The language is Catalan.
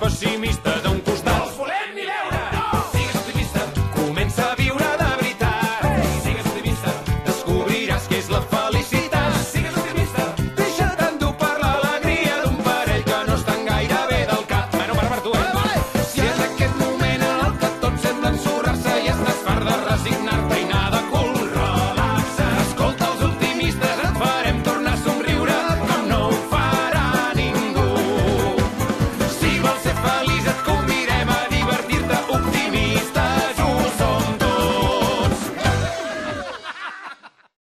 pessimista